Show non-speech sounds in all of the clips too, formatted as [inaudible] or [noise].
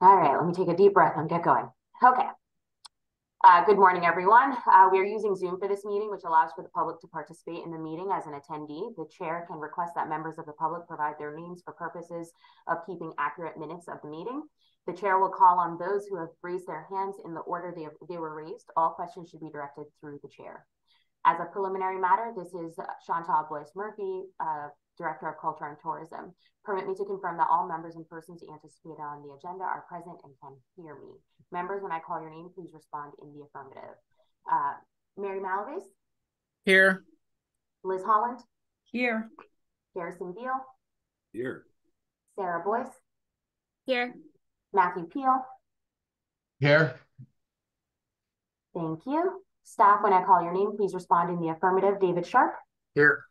All right, let me take a deep breath and get going. Okay. Uh, good morning, everyone. Uh, we are using Zoom for this meeting, which allows for the public to participate in the meeting as an attendee. The chair can request that members of the public provide their names for purposes of keeping accurate minutes of the meeting. The chair will call on those who have raised their hands in the order they, they were raised. All questions should be directed through the chair. As a preliminary matter, this is Chantal Boyce Murphy, uh, Director of Culture and Tourism. Permit me to confirm that all members and persons anticipated on the agenda are present and can hear me. Members, when I call your name, please respond in the affirmative. Uh, Mary Malavase? Here. Liz Holland? Here. Garrison Beal? Here. Sarah Boyce? Here. Matthew Peel? Here. Thank you. Staff, when I call your name, please respond in the affirmative. David Sharp? Here.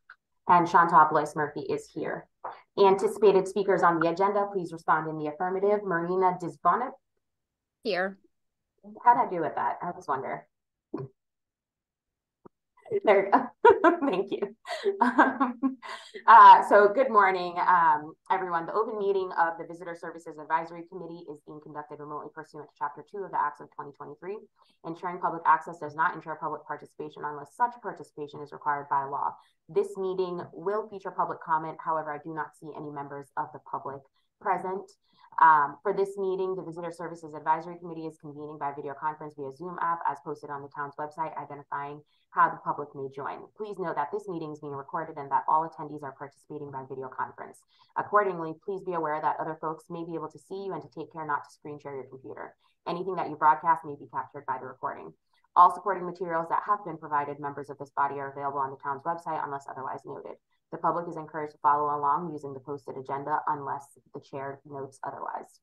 And Chantal Blois Murphy is here. Anticipated speakers on the agenda, please respond in the affirmative. Marina Disbonnet? Here. How'd I do with that? I was wondering. [laughs] There you go. [laughs] Thank you. Um, [laughs] uh, so good morning, um, everyone. The open meeting of the Visitor Services Advisory Committee is being conducted remotely pursuant to Chapter 2 of the Acts of 2023. Ensuring public access does not ensure public participation unless such participation is required by law. This meeting will feature public comment. However, I do not see any members of the public present. Um, for this meeting, the Visitor Services Advisory Committee is convening by video conference via Zoom app as posted on the town's website, identifying how the public may join. Please note that this meeting is being recorded and that all attendees are participating by video conference. Accordingly, please be aware that other folks may be able to see you and to take care not to screen share your computer. Anything that you broadcast may be captured by the recording. All supporting materials that have been provided members of this body are available on the town's website unless otherwise noted. The public is encouraged to follow along using the posted agenda unless the chair notes otherwise.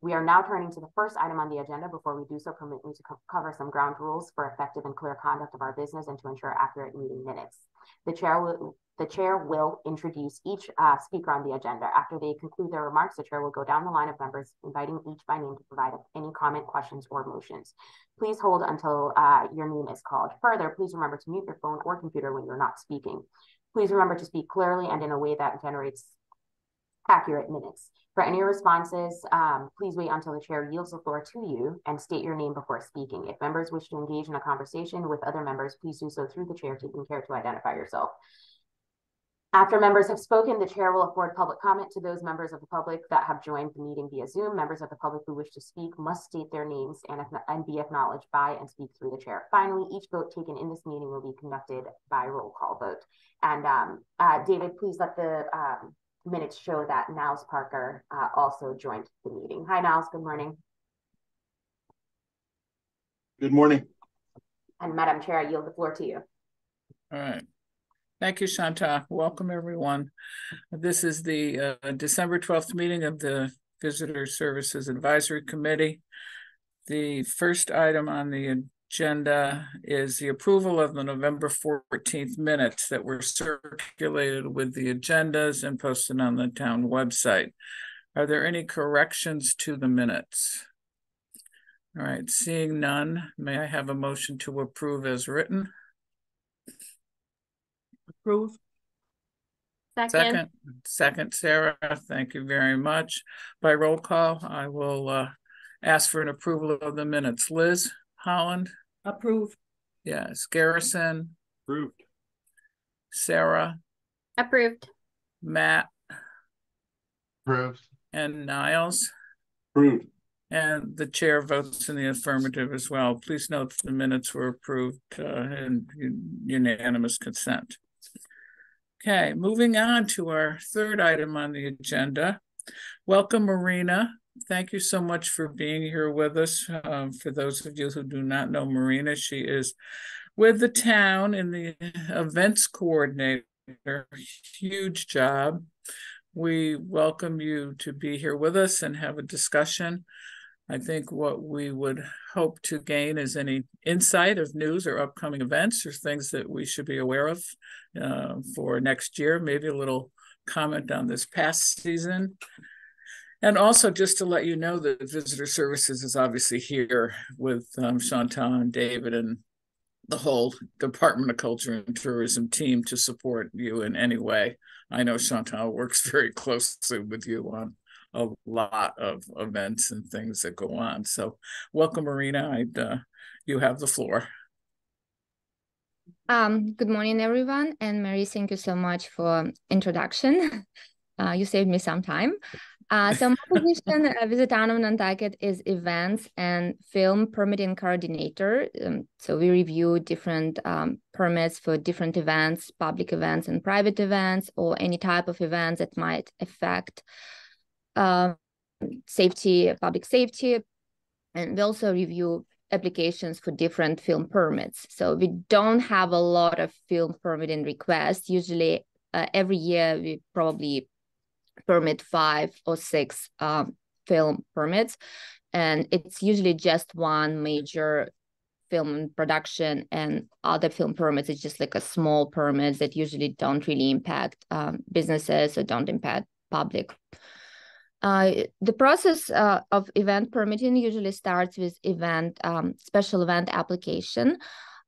We are now turning to the first item on the agenda. Before we do so, permit me to co cover some ground rules for effective and clear conduct of our business and to ensure accurate meeting minutes. The chair will, the chair will introduce each uh, speaker on the agenda. After they conclude their remarks, the chair will go down the line of members, inviting each by name to provide any comment, questions, or motions. Please hold until uh, your name is called. Further, please remember to mute your phone or computer when you're not speaking. Please remember to speak clearly and in a way that generates accurate minutes. For any responses, um, please wait until the chair yields the floor to you and state your name before speaking. If members wish to engage in a conversation with other members, please do so through the chair, taking care to identify yourself. After members have spoken, the chair will afford public comment to those members of the public that have joined the meeting via Zoom. Members of the public who wish to speak must state their names and, and be acknowledged by and speak through the chair. Finally, each vote taken in this meeting will be conducted by roll call vote. And um, uh, David, please let the um, minutes show that Niles Parker uh, also joined the meeting. Hi, Niles. Good morning. Good morning. And Madam Chair, I yield the floor to you. All right. Thank you, Shanta. Welcome, everyone. This is the uh, December 12th meeting of the Visitor Services Advisory Committee. The first item on the agenda is the approval of the November 14th minutes that were circulated with the agendas and posted on the town website. Are there any corrections to the minutes? All right, seeing none, may I have a motion to approve as written? Approve. Second. Second, Second, Sarah, thank you very much. By roll call, I will uh, ask for an approval of the minutes. Liz Holland? Approve. Yes. Garrison? Approved. Sarah? Approved. Matt? Approved. And Niles? Approved. And the chair votes in the affirmative as well. Please note the minutes were approved uh, in unanimous consent. Okay, moving on to our third item on the agenda. Welcome, Marina thank you so much for being here with us. Um, for those of you who do not know Marina, she is with the town in the events coordinator. Huge job. We welcome you to be here with us and have a discussion. I think what we would hope to gain is any insight of news or upcoming events or things that we should be aware of uh, for next year, maybe a little comment on this past season and also, just to let you know that Visitor Services is obviously here with um, Chantal and David and the whole Department of Culture and Tourism team to support you in any way. I know Chantal works very closely with you on a lot of events and things that go on. So welcome, Marina. Uh, you have the floor. Um, good morning, everyone. And Mary, thank you so much for introduction. [laughs] Uh, you saved me some time. Uh, so my position uh, with the town of Nantucket is events and film permitting coordinator. Um, so we review different um, permits for different events, public events and private events, or any type of events that might affect uh, safety, public safety. And we also review applications for different film permits. So we don't have a lot of film permitting requests. Usually uh, every year we probably permit five or six um, film permits. And it's usually just one major film production and other film permits it's just like a small permits that usually don't really impact um, businesses or don't impact public uh, the process uh, of event permitting usually starts with event um, special event application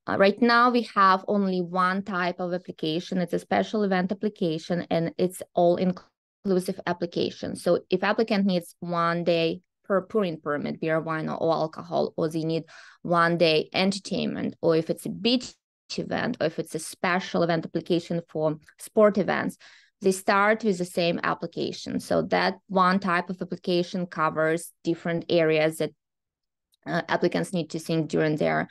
uh, right now we have only one type of application it's a special event application and it's all inclusive application. So if applicant needs one day per pouring permit, beer, wine, or alcohol, or they need one day entertainment, or if it's a beach event, or if it's a special event application for sport events, they start with the same application. So that one type of application covers different areas that uh, applicants need to think during their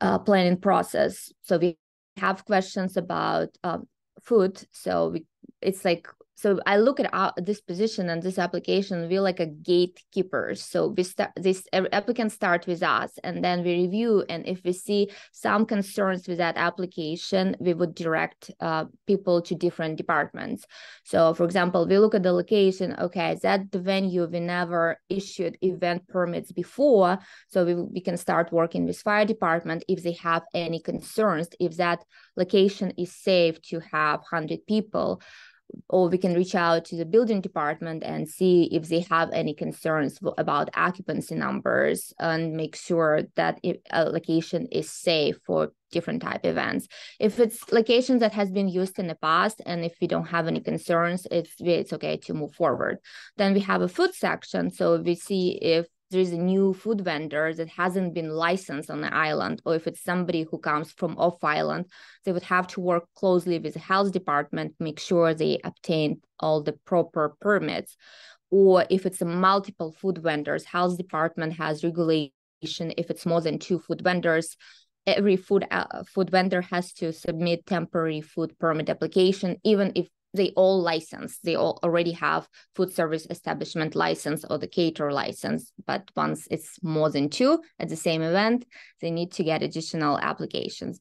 uh, planning process. So we have questions about um, food. So we, it's like so I look at our, this position and this application, we're like a gatekeeper. So we start this applicant start with us and then we review. And if we see some concerns with that application, we would direct uh, people to different departments. So for example, we look at the location, okay, is that the venue we never issued event permits before. So we, we can start working with fire department if they have any concerns, if that location is safe to have 100 people or we can reach out to the building department and see if they have any concerns about occupancy numbers and make sure that a uh, location is safe for different type events. If it's locations that has been used in the past and if we don't have any concerns, it's, it's okay to move forward. Then we have a food section. So we see if there is a new food vendor that hasn't been licensed on the island, or if it's somebody who comes from off island, they would have to work closely with the health department, make sure they obtain all the proper permits. Or if it's a multiple food vendors, health department has regulation. If it's more than two food vendors, every food uh, food vendor has to submit temporary food permit application, even if they all license they all already have food service establishment license or the caterer license but once it's more than two at the same event they need to get additional applications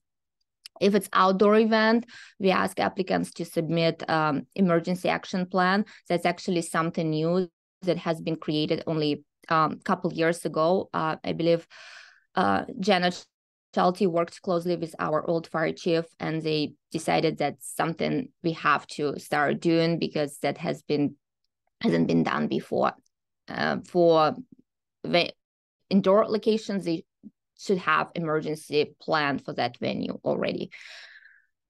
if it's outdoor event, we ask applicants to submit um, emergency action plan. That's actually something new that has been created only a um, couple years ago. Uh, I believe uh, Janet Shelty worked closely with our old fire chief and they decided that's something we have to start doing because that has been hasn't been done before. Uh, for the indoor locations, they should have emergency plan for that venue already.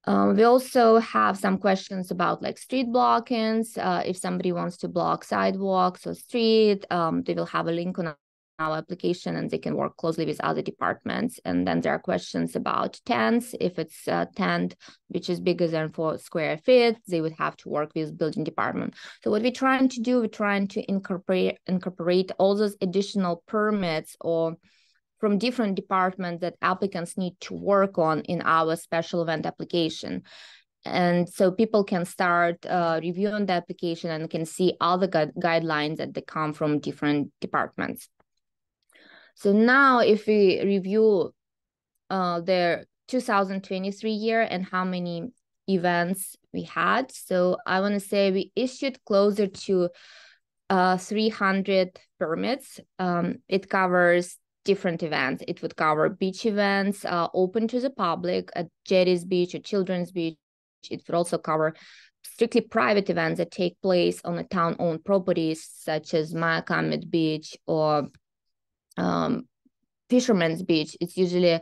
Um, we also have some questions about like street blockings. Uh, if somebody wants to block sidewalks or street, um, they will have a link on our application and they can work closely with other departments. And then there are questions about tents. If it's a tent which is bigger than four square feet, they would have to work with building department. So what we're trying to do, we're trying to incorporate incorporate all those additional permits or from different departments that applicants need to work on in our special event application and so people can start uh, reviewing the application and can see all the gu guidelines that they come from different departments so now if we review uh, their 2023 year and how many events we had. So I want to say we issued closer to uh, 300 permits. Um, it covers different events. It would cover beach events uh, open to the public at Jetties Beach or Children's Beach. It would also cover strictly private events that take place on a town-owned properties such as Miacomet Beach or um, Fisherman's Beach. It's usually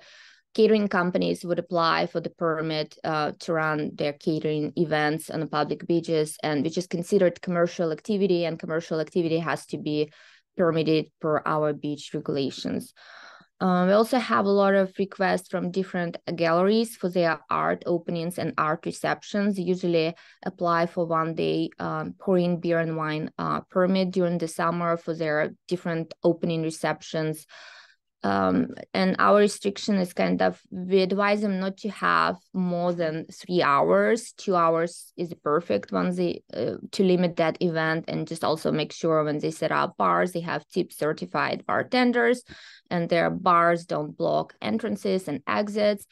catering companies would apply for the permit uh, to run their catering events on the public beaches, and which is considered commercial activity, and commercial activity has to be permitted per our beach regulations. Um, we also have a lot of requests from different galleries for their art openings and art receptions. Usually apply for one day um, pouring beer and wine uh, permit during the summer for their different opening receptions um, and our restriction is kind of we advise them not to have more than three hours. Two hours is perfect once they uh, to limit that event and just also make sure when they set up bars they have tip certified bartenders and their bars don't block entrances and exits.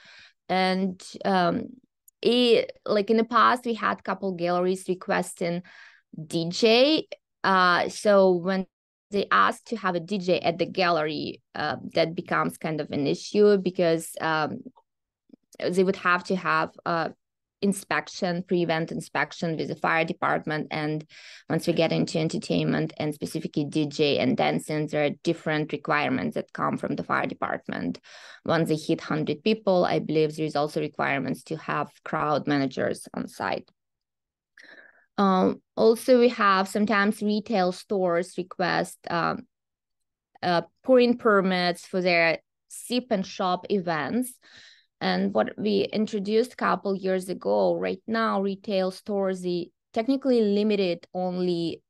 And um it, like in the past we had couple galleries requesting dj uh so when they ask to have a DJ at the gallery, uh, that becomes kind of an issue because um, they would have to have a inspection, pre-event inspection with the fire department. And once we get into entertainment and specifically DJ and dancing, there are different requirements that come from the fire department. Once they hit 100 people, I believe there is also requirements to have crowd managers on site. Um, also, we have sometimes retail stores request um, uh, pouring permits for their sip and shop events. And what we introduced a couple years ago, right now, retail stores, they technically limited only,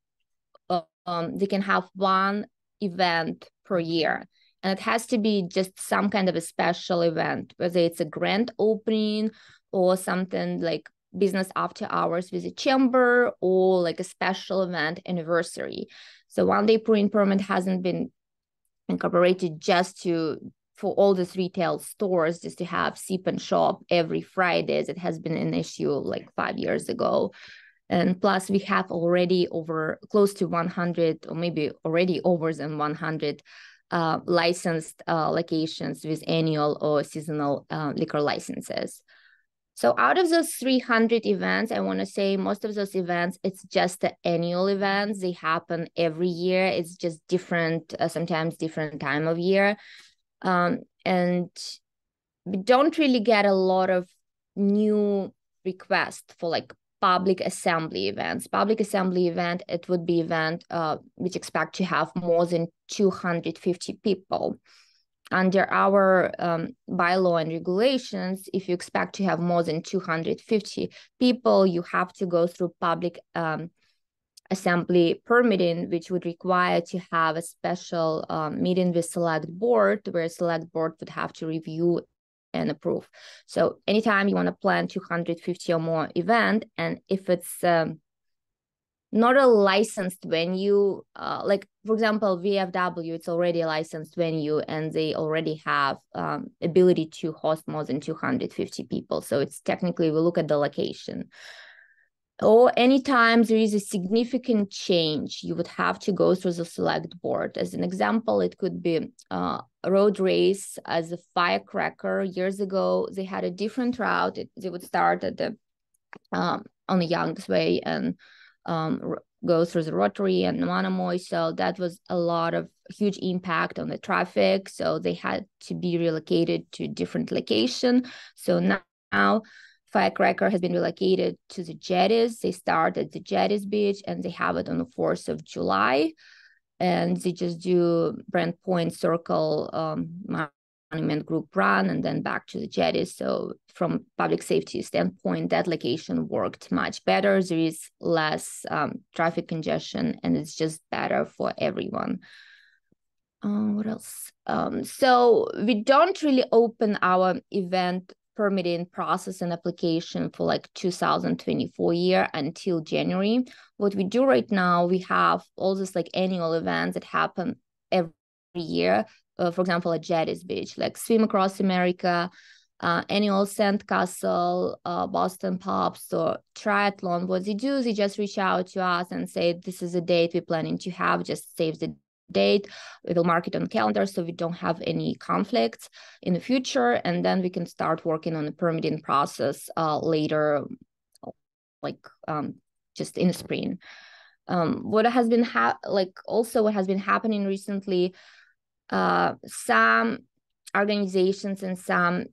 um, they can have one event per year. And it has to be just some kind of a special event, whether it's a grand opening or something like business after hours with a chamber or like a special event anniversary. So one day pouring permit hasn't been incorporated just to for all these retail stores just to have sip and shop every Fridays. It has been an issue like five years ago. And plus we have already over close to 100 or maybe already over than 100 uh, licensed uh, locations with annual or seasonal uh, liquor licenses. So out of those 300 events, I want to say most of those events, it's just the annual events. They happen every year. It's just different, uh, sometimes different time of year. Um, and we don't really get a lot of new requests for like public assembly events. Public assembly event, it would be event uh, which expect to have more than 250 people under our um, bylaw and regulations, if you expect to have more than 250 people, you have to go through public um, assembly permitting, which would require to have a special um, meeting with select board, where select board would have to review and approve. So anytime you want to plan 250 or more event, and if it's um, not a licensed venue uh, like for example vfw it's already a licensed venue and they already have um, ability to host more than 250 people. So it's technically we look at the location. Or anytime there is a significant change you would have to go through the select board. As an example it could be uh, road race as a firecracker. Years ago they had a different route. It, they would start at the um, on the youngest way and um, go through the rotary and Monomoy. So that was a lot of huge impact on the traffic. So they had to be relocated to different location. So now, now Firecracker has been relocated to the jetties. They start at the jetties beach and they have it on the 4th of July. And they just do Brant Point Circle um, monument group run and then back to the jetties. So from public safety standpoint, that location worked much better. There is less um, traffic congestion and it's just better for everyone. Uh, what else? Um, so we don't really open our event permitting process and application for like 2024 year until January. What we do right now, we have all these like annual events that happen every year uh, for example, at Jetties Beach, like Swim Across America, uh, annual Sandcastle, uh, Boston Pops, or triathlon. What they do is they just reach out to us and say, this is a date we're planning to have, just save the date. We will mark it on calendar so we don't have any conflicts in the future. And then we can start working on the permitting process uh, later, like um, just in the spring. Um, what has been ha- like also what has been happening recently uh, some organizations and some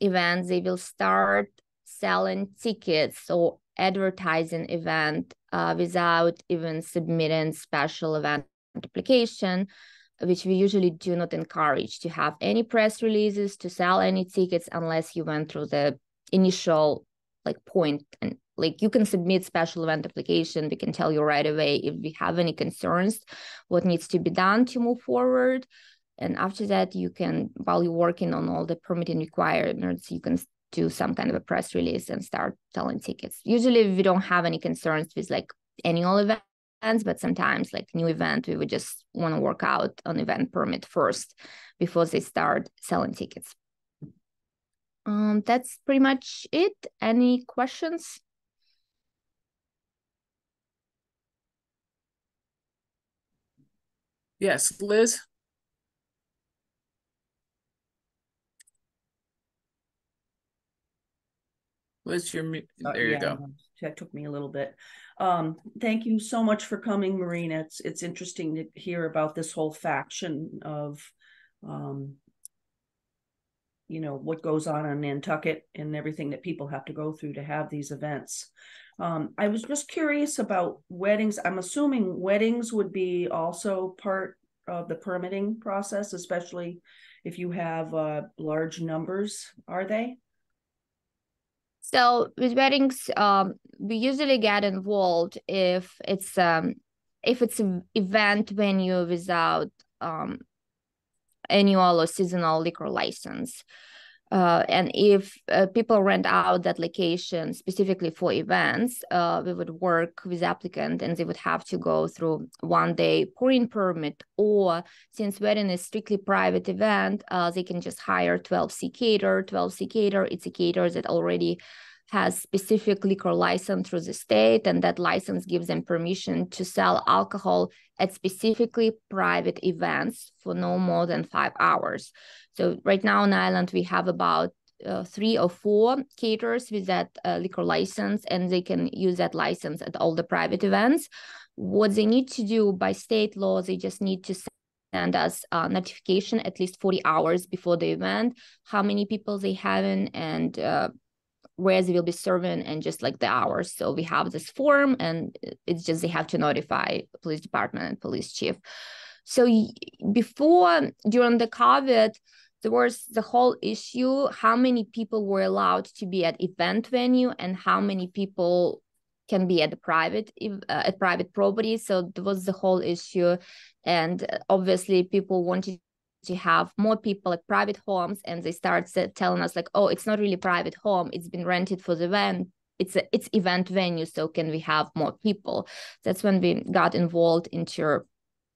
events, they will start selling tickets or advertising event uh, without even submitting special event application, which we usually do not encourage to have any press releases to sell any tickets unless you went through the initial like point. And like you can submit special event application. We can tell you right away if we have any concerns what needs to be done to move forward and after that you can while you're working on all the permitting requirements you can do some kind of a press release and start selling tickets. Usually we don't have any concerns with like annual events but sometimes like new event we would just want to work out an event permit first before they start selling tickets. Um that's pretty much it. Any questions? Yes, Liz? Mu- Uh, there you yeah, go. That took me a little bit. Um, thank you so much for coming, Marina. It's it's interesting to hear about this whole faction of um you know what goes on in Nantucket and everything that people have to go through to have these events. Um, I was just curious about weddings. I'm assuming weddings would be also part of the permitting process, especially if you have uh large numbers, are they? So with weddings, um, we usually get involved if it's um if it's an event venue without um annual or seasonal liquor license. Uh, and if uh, people rent out that location specifically for events, uh, we would work with applicant and they would have to go through one day pouring permit or since wedding is strictly private event, uh, they can just hire 12C cater. 12C cater, it's a cater that already has specific liquor license through the state and that license gives them permission to sell alcohol at specifically private events for no more than five hours. So right now in Ireland, we have about uh, three or four caterers with that uh, liquor license and they can use that license at all the private events. What they need to do by state law they just need to send us a notification at least 40 hours before the event how many people they having and uh, where they will be serving and just like the hours. So we have this form and it's just they have to notify police department and police chief. So before during the COVID, there was the whole issue how many people were allowed to be at event venue and how many people can be at the private uh, at private property so there was the whole issue and obviously people wanted to have more people at private homes and they start telling us like oh it's not really private home. It's been rented for the event. It's a it's event venue so can we have more people? That's when we got involved into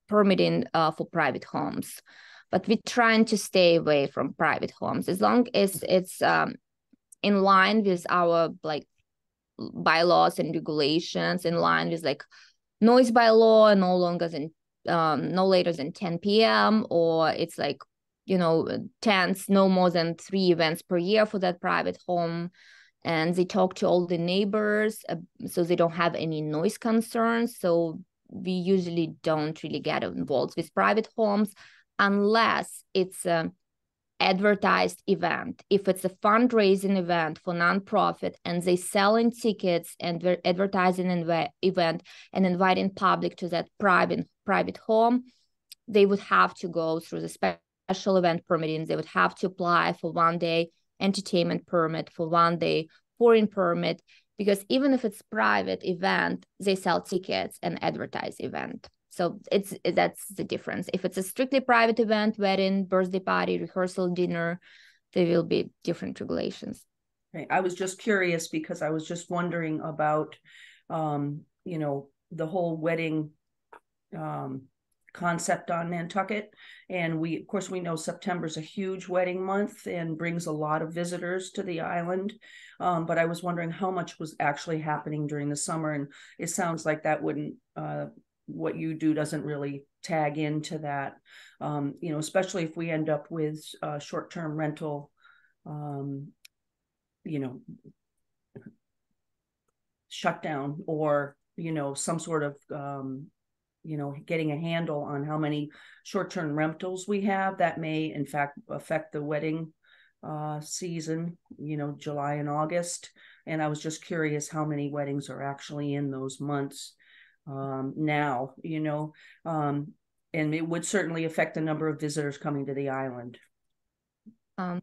permitting uh, for private homes. But we're trying to stay away from private homes. As long as it's um, in line with our like bylaws and regulations in line with like noise bylaw and no longer than um, no later than 10 p.m. or it's like you know tents no more than three events per year for that private home and they talk to all the neighbors uh, so they don't have any noise concerns so we usually don't really get involved with private homes unless it's a advertised event. If it's a fundraising event for nonprofit and they selling tickets and they're advertising an event and inviting public to that private private home they would have to go through the special event permitting. They would have to apply for one day entertainment permit for one day pouring permit because even if it's private event they sell tickets and advertise event so it's that's the difference. If it's a strictly private event, wedding, birthday party, rehearsal, dinner, there will be different regulations. Okay. I was just curious because I was just wondering about, um, you know, the whole wedding um, concept on Nantucket. And we, of course, we know September is a huge wedding month and brings a lot of visitors to the island. Um, but I was wondering how much was actually happening during the summer. And it sounds like that wouldn't uh, what you do doesn't really tag into that um, you know especially if we end up with uh, short-term rental um, you know shutdown or you know some sort of um, you know getting a handle on how many short-term rentals we have that may in fact affect the wedding uh, season, you know, July and August. And I was just curious how many weddings are actually in those months um, now, you know, um, and it would certainly affect the number of visitors coming to the island. Um,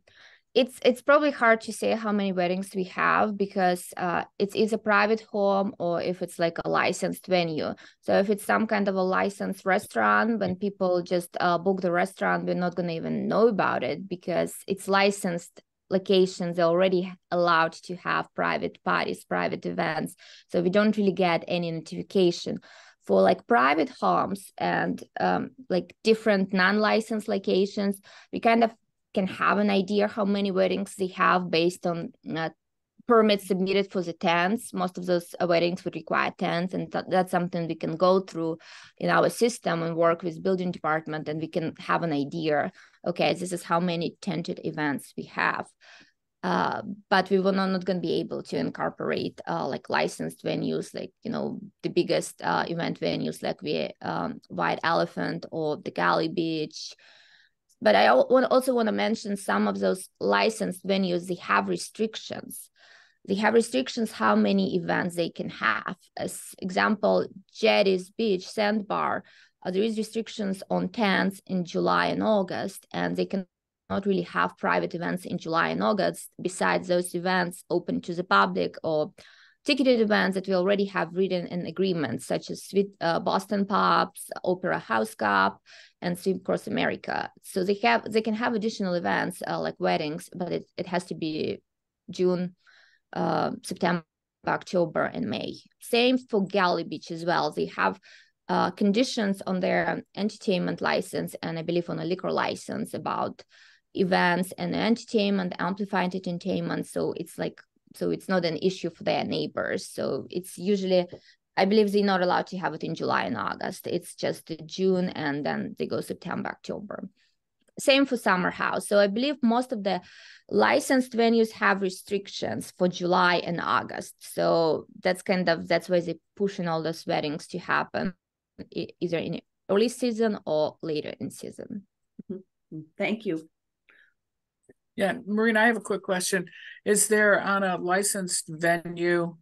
it's it's probably hard to say how many weddings we have because uh, it's either private home or if it's like a licensed venue. So if it's some kind of a licensed restaurant, when people just uh, book the restaurant, we're not gonna even know about it because it's licensed locations are already allowed to have private parties, private events. So we don't really get any notification for like private homes and um, like different non-licensed locations. We kind of can have an idea how many weddings they have based on uh, permits submitted for the tents. Most of those uh, weddings would require tents, and th- that's something we can go through in our system and work with building department, and we can have an idea. Okay, this is how many tented events we have. Uh, but we were not, not going to be able to incorporate uh, like licensed venues, like you know the biggest uh, event venues, like we um, White Elephant or the Galley Beach, but I also want to mention some of those licensed venues, they have restrictions. They have restrictions how many events they can have. As example, Jetties Beach Sandbar, uh, there is restrictions on tents in July and August, and they can not really have private events in July and August besides those events open to the public or ticketed events that we already have written in agreements, such as Sweet, uh, Boston Pops, Opera House Cup, and Swim Cross America. So they have they can have additional events uh, like weddings, but it, it has to be June, uh, September, October, and May. Same for Galley Beach as well. They have uh, conditions on their entertainment license and I believe on a liquor license about events and entertainment, amplified entertainment. So it's like so it's not an issue for their neighbors. So it's usually I believe they're not allowed to have it in July and August. It's just June and then they go September, October. Same for summer house. So I believe most of the licensed venues have restrictions for July and August. So that's kind of that's why they're pushing all those weddings to happen either in early season or later in season. Mm-hmm. Thank you. Yeah, Marina, I have a quick question. Is there on a licensed venue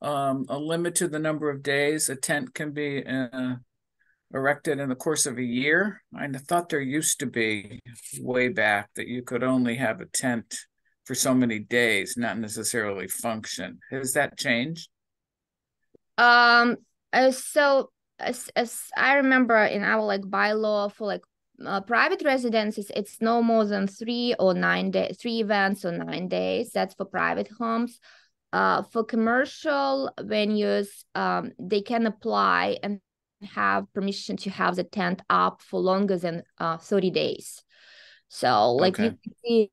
um, a limit to the number of days a tent can be uh, erected in the course of a year? I thought there used to be way back that you could only have a tent for so many days, not necessarily function. Has that changed? Um. Uh, so as as I remember in our like bylaw for like uh, private residences, it's no more than three or nine days, three events or nine days. That's for private homes. Uh, for commercial venues, um, they can apply and have permission to have the tent up for longer than uh, 30 days. So, like okay. you see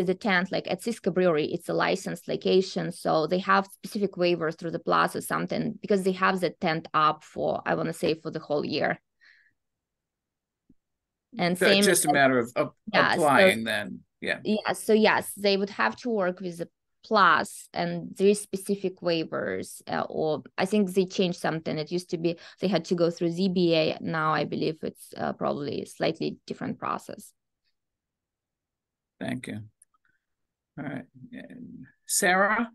the tent, like at Cisco Brewery, it's a licensed location. So they have specific waivers through the plaza, something because they have the tent up for, I want to say, for the whole year. And so same just a matter of, of yeah, applying so, then. Yeah. Yeah. So yes, they would have to work with the PLUS and there is specific waivers uh, or i think they changed something it used to be they had to go through zba now i believe it's uh, probably a slightly different process thank you all right sarah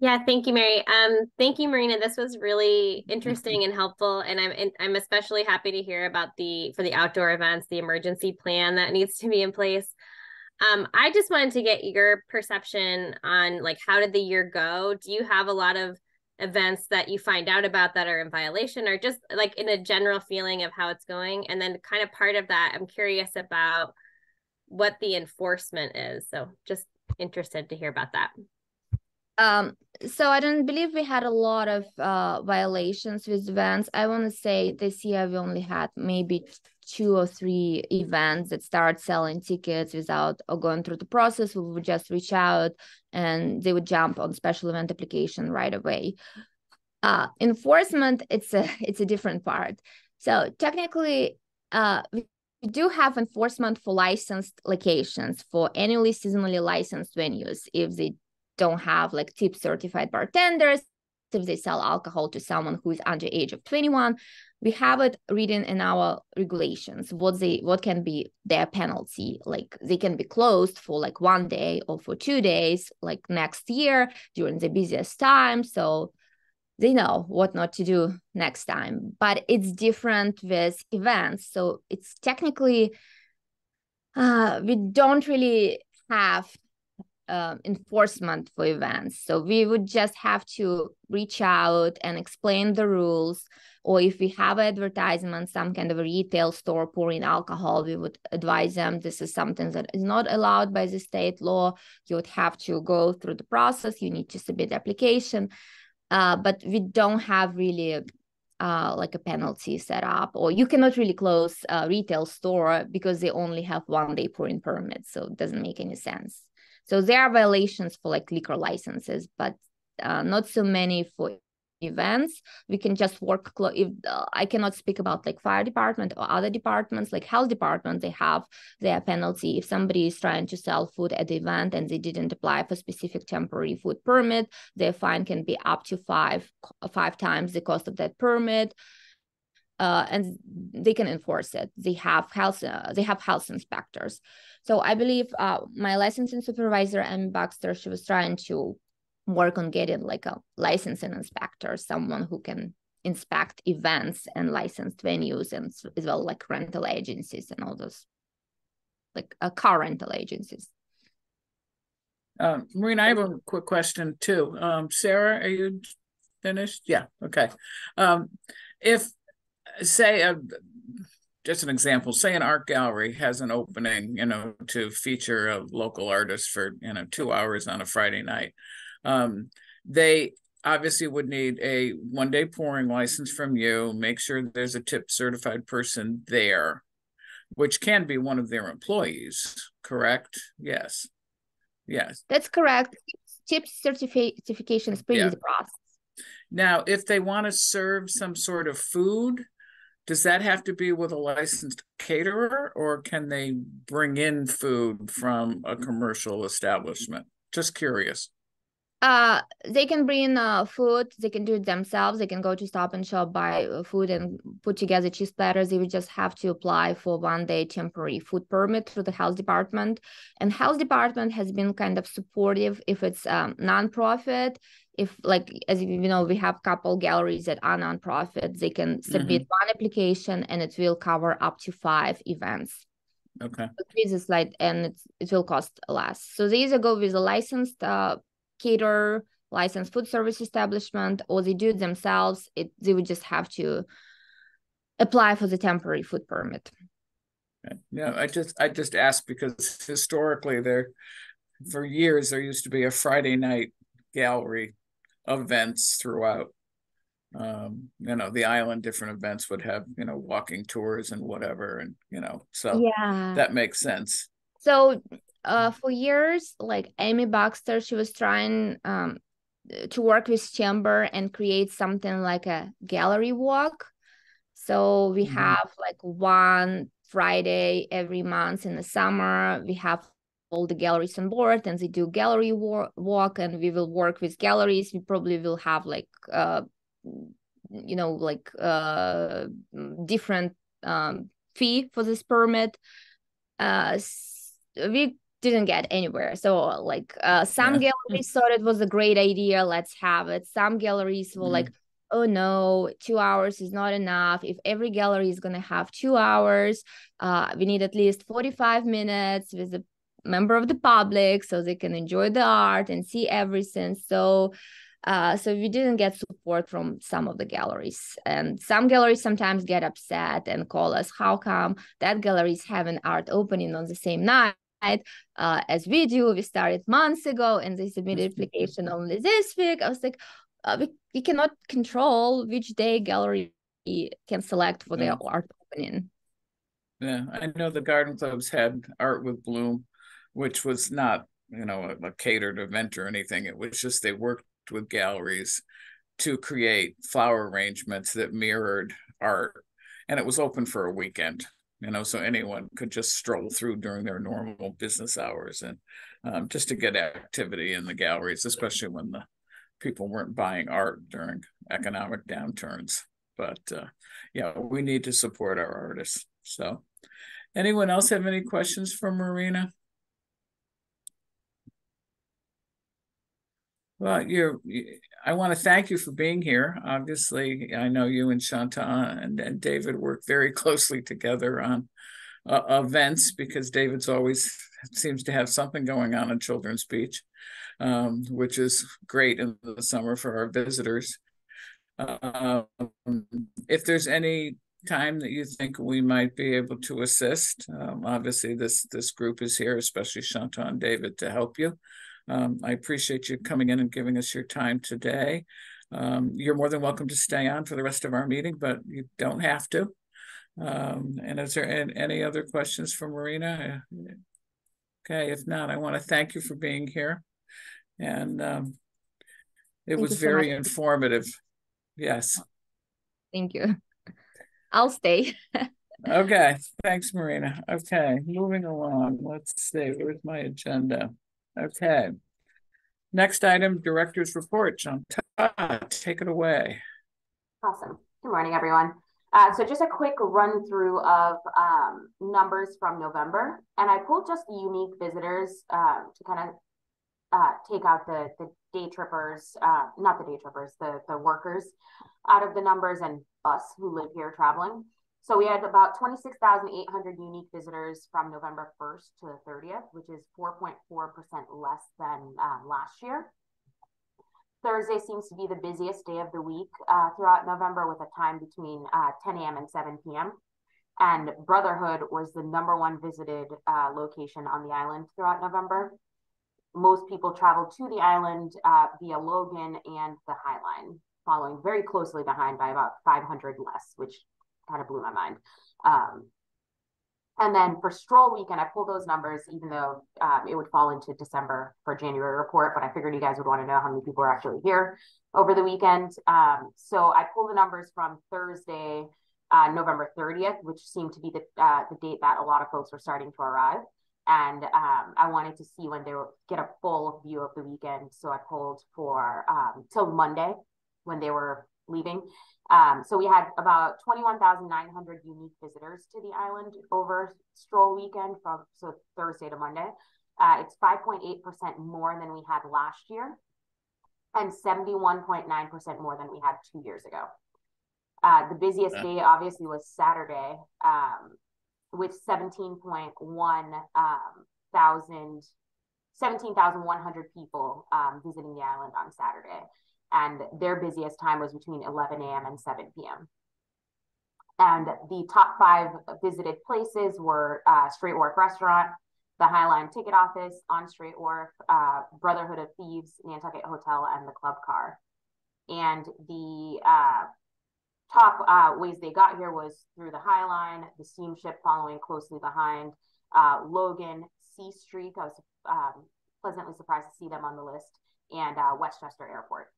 yeah, thank you, Mary. Um, thank you, Marina. This was really interesting and helpful, and I'm I'm especially happy to hear about the for the outdoor events, the emergency plan that needs to be in place. Um, I just wanted to get your perception on like how did the year go? Do you have a lot of events that you find out about that are in violation or just like in a general feeling of how it's going? And then kind of part of that, I'm curious about what the enforcement is. So just interested to hear about that. Um, so I don't believe we had a lot of uh, violations with events. I want to say this year we only had maybe two or three events that start selling tickets without or going through the process we would just reach out and they would jump on special event application right away uh, enforcement it's a [laughs] it's a different part so technically uh, we do have enforcement for licensed locations for annually seasonally licensed venues if they don't have like tip certified bartenders if they sell alcohol to someone who is under age of 21 we have it written in our regulations what they what can be their penalty like they can be closed for like one day or for two days like next year during the busiest time. So they know what not to do next time but it's different with events so it's technically uh, we don't really have uh, enforcement for events. So we would just have to reach out and explain the rules. Or if we have advertisement, some kind of a retail store pouring alcohol, we would advise them this is something that is not allowed by the state law. You would have to go through the process. You need to submit application. Uh, but we don't have really uh, like a penalty set up, or you cannot really close a retail store because they only have one day pouring permit. So it doesn't make any sense. So there are violations for like liquor licenses, but uh, not so many for events. We can just work. If uh, I cannot speak about like fire department or other departments, like health department, they have their penalty if somebody is trying to sell food at the event and they didn't apply for specific temporary food permit. Their fine can be up to five five times the cost of that permit uh, and they can enforce it. They have health uh, they have health inspectors. So I believe uh, my licensing supervisor, Amy Baxter, she was trying to work on getting like a licensing inspector, someone who can inspect events and licensed venues and as well like rental agencies and all those like uh, car rental agencies. Um, Marina, I have a quick question too. Um, Sarah, are you finished? Yeah, okay. Um, if say a just an example say an art gallery has an opening you know to feature a local artist for you know two hours on a friday night um, they obviously would need a one day pouring license from you. Make sure there's a tip certified person there which can be one of their employees correct? Yes. Yes. That's correct. Tip certification is pretty yeah. process. Now if they want to serve some sort of food does that have to be with a licensed caterer or can they bring in food from a commercial establishment? Just curious uh they can bring uh food. They can do it themselves. They can go to stop and shop buy uh, food and put together cheese platters. They would just have to apply for one day temporary food permit through the health department. And health department has been kind of supportive if it's um non-profit. If like as you know we have couple galleries that are nonprofit they can submit mm-hmm. one application and it will cover up to five events. Okay. This is like and it's, it will cost less. So they either go with a licensed uh, caterer licensed food service establishment or they do it themselves it they would just have to apply for the temporary food permit. Yeah i just i just asked because historically there for years there used to be a friday night gallery events throughout. Um you know the island different events would have you know walking tours and whatever and you know so yeah. that makes sense. So uh for years like amy baxter she was trying um to work with chamber and create something like a gallery walk. So we mm-hmm. have like one friday every month in the summer we have all the galleries on board and they do gallery war- walk and we will work with galleries. We probably will have like uh you know like uh different um fee for this permit. Uh we didn't get anywhere. So like uh some yeah. galleries [laughs] thought it was a great idea let's have it. Some galleries were mm. like oh no two hours is not enough. If every gallery is going to have two hours uh, we need at least 45 minutes with a member of the public so they can enjoy the art and see everything. So uh, so we didn't get support from some of the galleries. And some galleries sometimes get upset and call us how come that gallery is having art opening on the same night uh, as we do. We started months ago and they submitted application only this week. I was like uh, we, we cannot control which day gallery can select for their art opening yeah i know the garden clubs had art with bloom which was not you know a, a catered event or anything. It was just they worked with galleries to create flower arrangements that mirrored art, and it was open for a weekend. You know, so anyone could just stroll through during their normal business hours and um, just to get activity in the galleries, especially when the people weren't buying art during economic downturns. But uh, yeah, we need to support our artists. So, anyone else have any questions for Marina? Well, you're, I want to thank you for being here. Obviously, I know you and Shanta and, and David work very [laughs] closely together on uh, events because David's always seems to have something going on in Children's Beach, um, which is great in the summer for our visitors. Um, if there's any time that you think we might be able to assist, um, obviously this this group is here, especially Shanta and David, to help you. Um, I appreciate you coming in and giving us your time today. Um, you're more than welcome to stay on for the rest of our meeting, but you don't have to. Um, and is there any other questions for Marina? Okay, if not, I want to thank you for being here. And um, it thank was very so informative. Yes. Thank you. I'll stay. [laughs] okay, thanks, Marina. Okay, moving along. Let's see, where's my agenda? Okay. Next item, director's report. John take it away. Awesome. Good morning, everyone. Uh, so just a quick run through of um, numbers from November. And I pulled just unique visitors uh, to kind of uh, take out the, the day trippers, uh, not the day trippers, the, the workers out of the numbers and us who live here traveling. So we had about 26,800 unique visitors from November 1st to the 30th, which is 4.4% less than um, last year. Thursday seems to be the busiest day of the week uh, throughout November with a time between uh, 10 a.m. and 7 p.m. And Brotherhood was the number one visited uh, location on the island throughout November. Most people traveled to the island uh, via Logan and the Hy-Line, following very closely behind by about 500 less, which kind of blew my mind. Um, and then for stroll weekend, I pulled those numbers, even though um, it would fall into December for January report, but I figured you guys would want to know how many people are actually here over the weekend. Um, so I pulled the numbers from Thursday, uh, November 30th, which seemed to be the, uh, the date that a lot of folks were starting to arrive. And um, I wanted to see when they would get a full view of the weekend. So I pulled for um, till Monday when they were leaving. Um, so we had about 21,900 unique visitors to the island over stroll weekend from so Thursday to Monday. Uh, it's 5.8% more than we had last year and 71.9% more than we had two years ago. Uh, the busiest yeah. day obviously was Saturday um, with 17.1 um, thousand 17,100 people um, visiting the island on Saturday and their busiest time was between 11 a.m. and 7 p.m. And the top five visited places were uh, Straight Wharf Restaurant, the Hy-Line Ticket Office on Straight Wharf, uh, Brotherhood of Thieves, Nantucket Hotel, and the Club Car. And the uh, top uh, ways they got here was through the Hy-Line, the steamship following closely behind, uh, Logan, C Street. I was um, pleasantly surprised to see them on the list, and uh, Westchester Airport.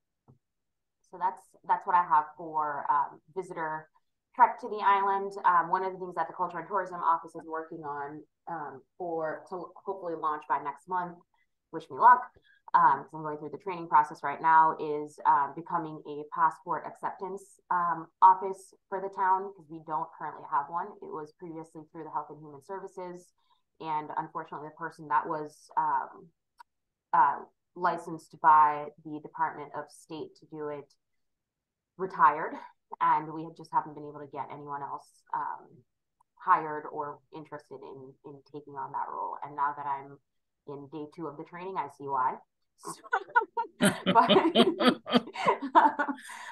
So that's that's what I have for um, visitor trek to the island. Um, one of the things that the Culture and Tourism Office is working on um, for to hopefully launch by next month. Wish me luck. Um, I'm going through the training process right now. Is um, becoming a passport acceptance um, office for the town because we don't currently have one. It was previously through the Health and Human Services, and unfortunately, the person that was um, uh, licensed by the Department of State to do it retired and we just haven't been able to get anyone else um, hired or interested in in taking on that role. And now that I'm in day two of the training, I see why. [laughs] but [laughs]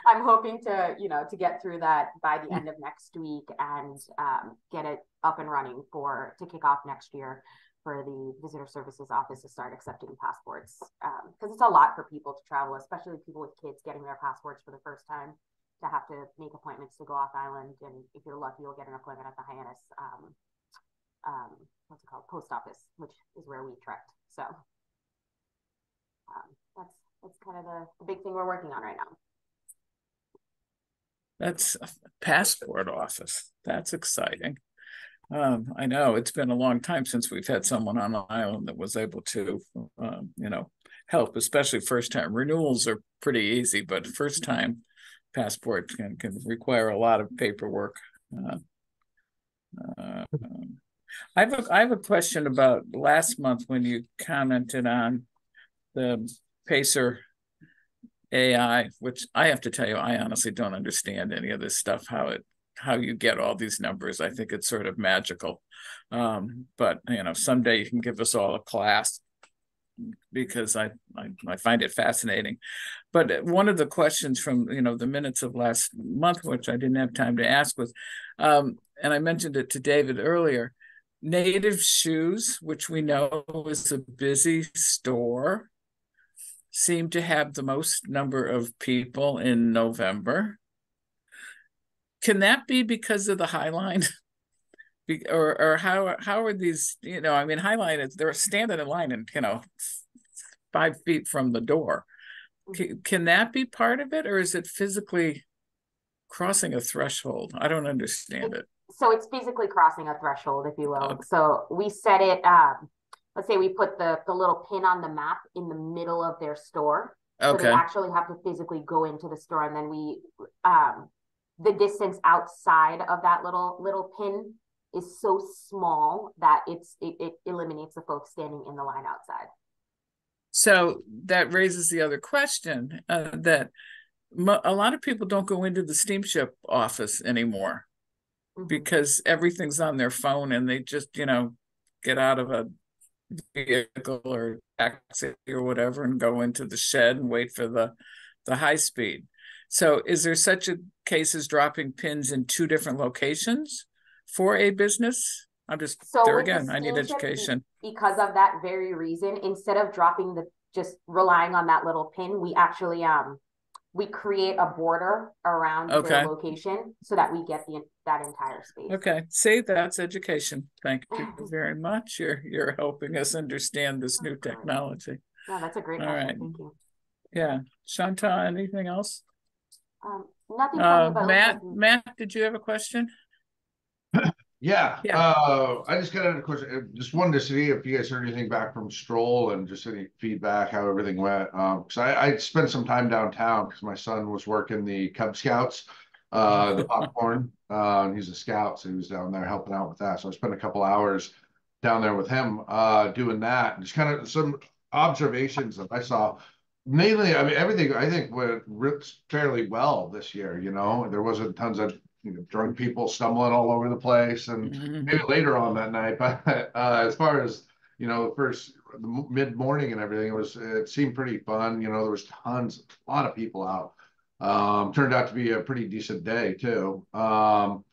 I'm hoping to, you know, to get through that by the end of next week and um, get it up and running for to kick off next year for the visitor services office to start accepting passports because um, it's a lot for people to travel, especially people with kids getting their passports for the first time to have to make appointments to go off island. And if you're lucky, you'll get an appointment at the Hyannis, um, um, what's it called, post office, which is where we trekked. So um, that's that's kind of the, the big thing we're working on right now. That's a passport office. That's exciting. Um, I know it's been a long time since we've had someone on an island that was able to, um, you know, help, especially first time renewals are pretty easy, but first time passports can, can require a lot of paperwork. Uh, uh, I have a, I have a question about last month when you commented on the Placer AI, which I have to tell you, I honestly don't understand any of this stuff, how it how you get all these numbers. I think it's sort of magical. Um, but you know, someday you can give us all a class because I, I, I find it fascinating. But one of the questions from you know the minutes of last month, which I didn't have time to ask, was, um, and I mentioned it to David earlier. Native Shoes, which we know is a busy store, seem to have the most number of people in November. Can that be because of the Hy-Line? [laughs] or or how how are these you know i mean Hy-Line is they're standing in line and you know [laughs] five feet from the door can, mm-hmm. can that be part of it or is it physically crossing a threshold i don't understand it so it's physically crossing a threshold if you will okay. so we set it um let's say we put the the little pin on the map in the middle of their store so okay. they actually have to physically go into the store and then we um the distance outside of that little little pin is so small that it's it, it eliminates the folks standing in the line outside. So that raises the other question uh, that a lot of people don't go into the steamship office anymore mm-hmm. because everything's on their phone and they just you know get out of a vehicle or taxi or whatever and go into the shed and wait for the the high speed. So is there such a case as dropping pins in two different locations? for a business? I'm just so there again. I need education. Because of that very reason, instead of dropping the just relying on that little pin, we actually um we create a border around okay. the location so that we get the that entire space. Okay, see that's education. Thank you [laughs] very much. You're you're helping us understand this new technology. Yeah, that's a great All question. Right. Thank you. Yeah, Shanta, anything else? Um, nothing. Uh, Matt, Matt, did you have a question? [clears throat] Yeah, Yeah. uh, I just got a question, uh, just wanted to see if you guys heard anything back from Stroll and just any feedback, how everything went. Um, cause I, I spent some time downtown because my son was working the Cub Scouts, uh, [laughs] the popcorn. Uh, and he's a scout, so he was down there helping out with that. So I spent a couple hours down there with him, uh, doing that. And just kind of some observations that I saw. Mainly, I mean, everything I think went fairly well this year, you know, there wasn't tons of you know, drunk people stumbling all over the place, and mm-hmm. maybe later on that night. [laughs] But uh, as far as you know, first mid morning and everything, it was it seemed pretty fun. You know, there was tons, a lot of people out. Um, turned out to be a pretty decent day too. Um,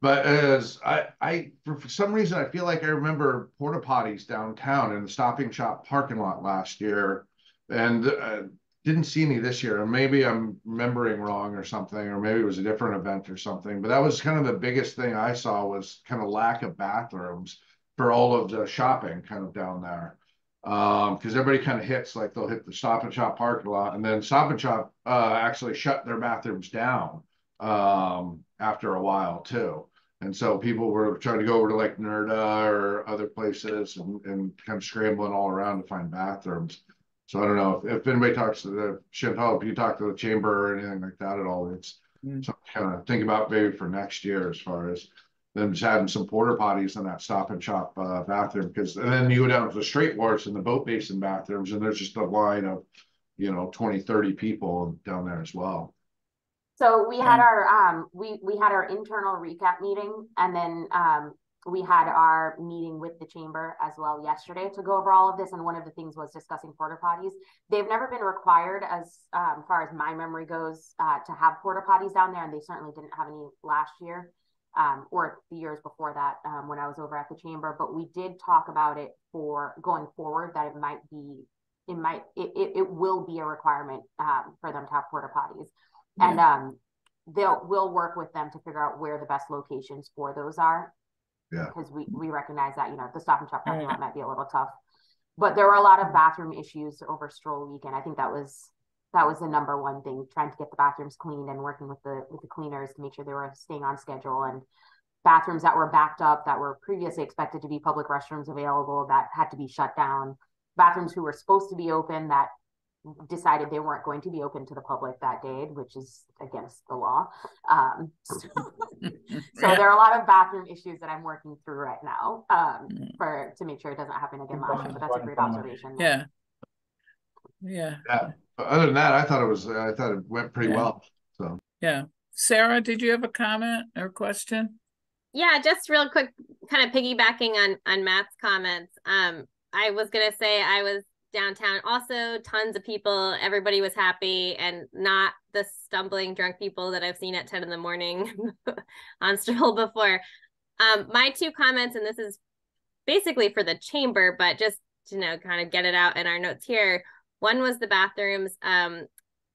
but as I, I for, for some reason, I feel like I remember porta potties downtown in the Stopping Shop parking lot last year, and uh, didn't see any this year. And maybe I'm remembering wrong or something, or maybe it was a different event or something. But that was kind of the biggest thing I saw was kind of lack of bathrooms for all of the shopping kind of down there. Um, because everybody kind of hits like they'll hit the stop and shop parking lot, and then stop and shop uh actually shut their bathrooms down um after a while too. And so people were trying to go over to like Nerda or other places and, and kind of scrambling all around to find bathrooms. So I don't know if, if anybody talks to the Chantal, if you talk to the chamber or anything like that at all, it's mm. something kind of think about maybe for next year as far as them just having some porter potties in that stop and shop uh, bathroom because and then you go down to the straight wharfs and the boat basin bathrooms and there's just a line of you know 20 30 people down there as well so we had our um we we had our internal recap meeting and then um we had our meeting with the chamber as well yesterday to go over all of this and one of the things was discussing porta potties. They've never been required as um, far as my memory goes uh, to have porta potties down there and they certainly didn't have any last year um, or the years before that um, when i was over at the chamber. But we did talk about it for going forward that it might be it might it, it, it will be a requirement um, for them to have porta potties. Yeah. and um, they'll we'll work with them to figure out where the best locations for those are yeah. Because we, we recognize that, you know, the stop and shop parking lot might be a little tough. But there were a lot of bathroom issues over stroll weekend. I think that was that was the number one thing, trying to get the bathrooms cleaned and working with the with the cleaners to make sure they were staying on schedule and bathrooms that were backed up that were previously expected to be public restrooms available that had to be shut down bathrooms who were supposed to be open that decided they weren't going to be open to the public that day, which is against the law. Um, so, [laughs] so there are a lot of bathroom issues that I'm working through right now um, mm. for to make sure it doesn't happen again last year. But that's a great observation. Yeah. Yeah. Yeah. But other than that, I thought it was I thought it went pretty yeah. well. So yeah. Sarah, did you have a comment or question? Yeah, just real quick, kind of piggybacking on on Matt's comments. Um, I was gonna say I was downtown. Also, tons of people. Everybody was happy, and not the stumbling drunk people that I've seen at ten in the morning [laughs] on Stroll before. Um, my two comments, and this is basically for the chamber, but just you know, kind of get it out in our notes here. One was the bathrooms. Um,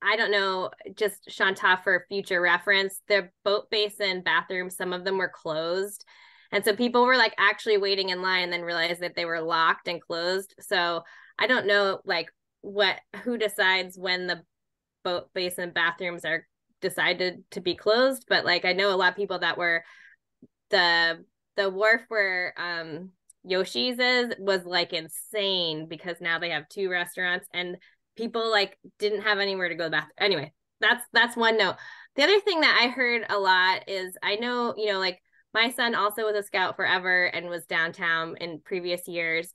I don't know, just Shanta for future reference, the boat basin bathrooms, some of them were closed. And so people were like actually waiting in line and then realized that they were locked and closed. So I don't know like what who decides when the boat basin bathrooms are decided to be closed, but like I know a lot of people that were the the wharf where um Yoshi's is was like insane because now they have two restaurants and people like didn't have anywhere to go to the bathroom. Anyway, that's that's one note. The other thing that I heard a lot is I know, you know, like my son also was a scout forever and was downtown in previous years.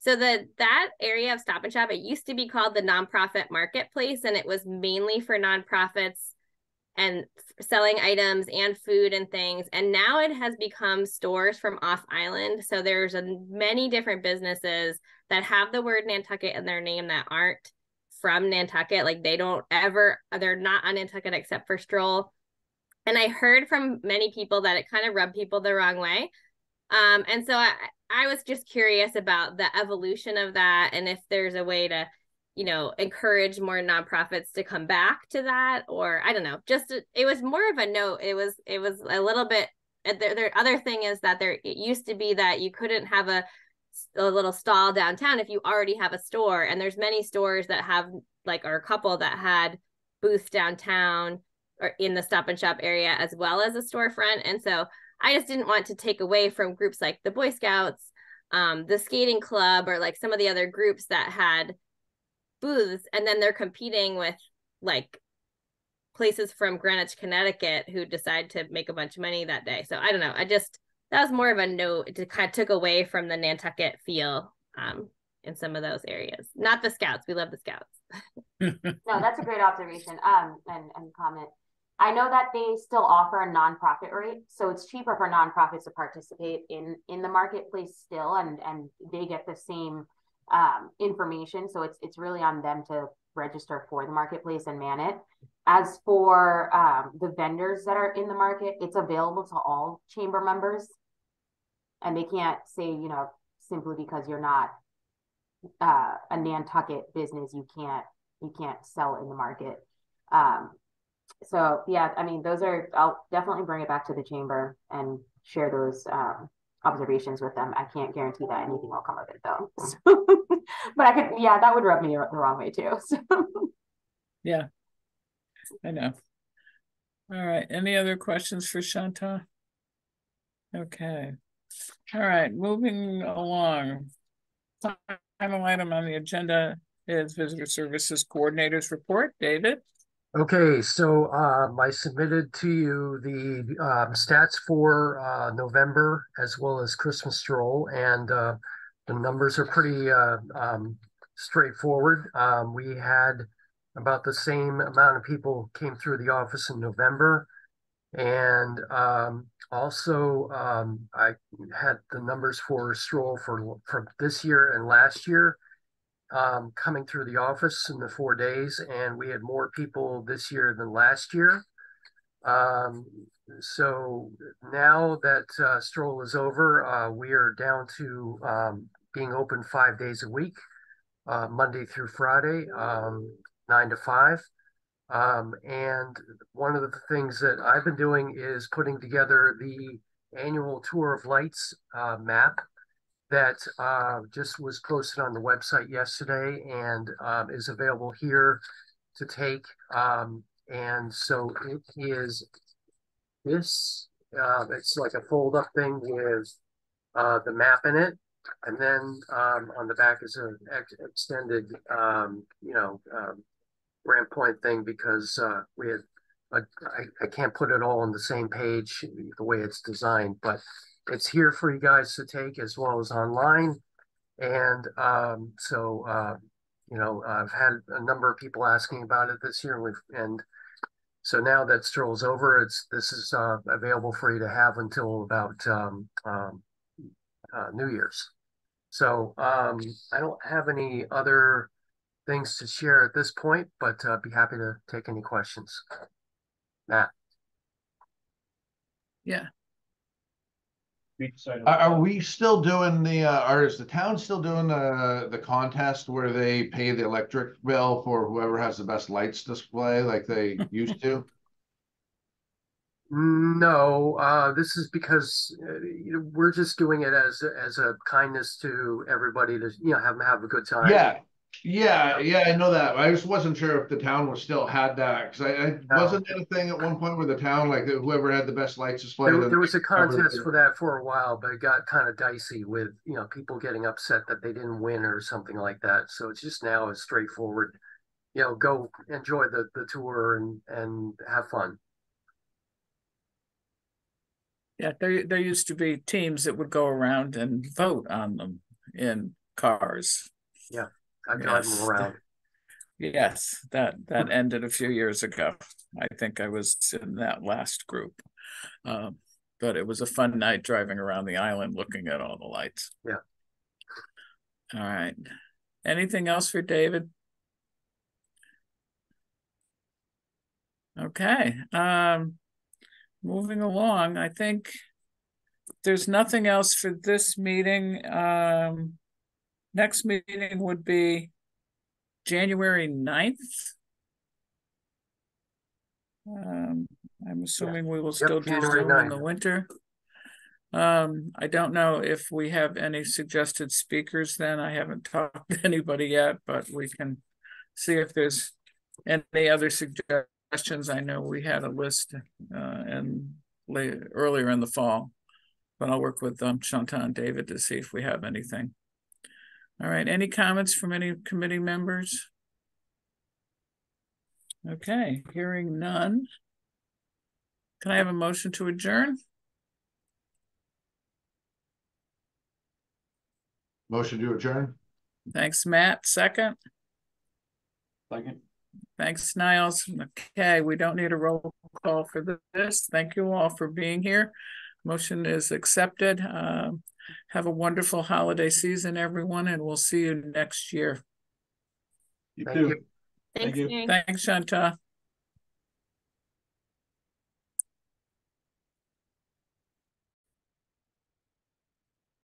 So the that area of Stop and Shop, it used to be called the nonprofit marketplace, and it was mainly for nonprofits and selling items and food and things. And now it has become stores from off island. So there's a, many different businesses that have the word Nantucket in their name that aren't from Nantucket. Like they don't ever, they're not on Nantucket except for Stroll. And I heard from many people that it kind of rubbed people the wrong way. Um, and so I, I was just curious about the evolution of that and if there's a way to, you know, encourage more nonprofits to come back to that, or I don't know. Just it was more of a note. It was it was a little bit. The, the other thing is that there it used to be that you couldn't have a a little stall downtown if you already have a store and there's many stores that have like or a couple that had booths downtown or in the stop and shop area as well as a storefront and so i just didn't want to take away from groups like the boy scouts um, the skating club or like some of the other groups that had booths and then they're competing with like places from greenwich connecticut who decide to make a bunch of money that day so i don't know i just that was more of a note to kind of took away from the Nantucket feel um, in some of those areas. Not the scouts. We love the scouts. [laughs] no, that's a great observation um, and, and comment. I know that they still offer a nonprofit rate, so it's cheaper for nonprofits to participate in in the marketplace still, and and they get the same um, information. So it's it's really on them to register for the marketplace and man it. As for um, the vendors that are in the market, it's available to all chamber members and they can't say you know simply because you're not uh, a Nantucket business you can't you can't sell in the market. Um, so yeah, I mean those are I'll definitely bring it back to the chamber and share those um, observations with them. I can't guarantee that anything will come of it though. [laughs] So, but I could yeah, that would rub me the wrong way too. So. Yeah, I know. All right. Any other questions for Shanta? Okay. All right, moving along. Final item on the agenda is Visitor Services Coordinator's Report. David? Okay, so um, I submitted to you the um, stats for uh, November as well as Christmas stroll, and uh, the numbers are pretty uh, um, straightforward. Um, we had about the same amount of people came through the office in November, and um, also, um, I had the numbers for Stroll for for this year and last year um, coming through the office in the four days, and we had more people this year than last year. Um, so now that uh, Stroll is over, uh, we are down to um, being open five days a week, uh, Monday through Friday, um, nine to five. Um, and one of the things that I've been doing is putting together the annual Tour of Lights uh, map that uh, just was posted on the website yesterday and um, is available here to take. Um, and so it is this, uh, it's like a fold up thing with uh, the map in it. and then um, on the back is an ex extended, um, you know, um, ramp point thing because uh, we had, I, I can't put it all on the same page the way it's designed, but it's here for you guys to take as well as online. And um, so, uh, you know, I've had a number of people asking about it this year, and we've and so now that stroll's over, it's this is uh, available for you to have until about um, um, uh, New Year's. So um, I don't have any other things to share at this point, but uh, be happy to take any questions. Matt. Yeah. Are, are we still doing the, uh, or is the town still doing the, the contest where they pay the electric bill for whoever has the best lights display like they [laughs] used to? No, uh, this is because uh, you know, we're just doing it as as a kindness to everybody to you know have them have a good time. Yeah, yeah, yeah, I know that. I just wasn't sure if the town was still had that because I, I No. wasn't there a thing at one point where the town like uh, whoever had the best lights display. There, then there was a contest for that for a while, but it got kind of dicey with you know people getting upset that they didn't win or something like that. So it's just now a straightforward, you know, go enjoy the the tour and and have fun. Yeah, there there used to be teams that would go around and vote on them in cars. I drive Yes. them around. Yes, that that ended a few years ago. I think I was in that last group. Um, but it was a fun night driving around the island looking at all the lights. Yeah. All right. Anything else for David? Okay. Um, moving along, I think there's nothing else for this meeting. Um, next meeting would be January 9th. Um, I'm assuming we will still do January Zoom in the winter. Um, I don't know if we have any suggested speakers then. I haven't [laughs] talked to anybody yet, but we can see if there's any other suggestions. I know we had a list uh and late earlier in the fall. But I'll work with um Shanta and David to see if we have anything. All right, any comments from any committee members? Okay, hearing none. Can I have a motion to adjourn? Motion to adjourn. Thanks, Matt. Second. Second. Thanks, Niles. Okay, we don't need a roll call for this. Thank you all for being here. Motion is accepted. Um, have a wonderful holiday season, everyone, and we'll see you next year. You Thank too. you. Thanks, you. Mary. Thanks, Shanta.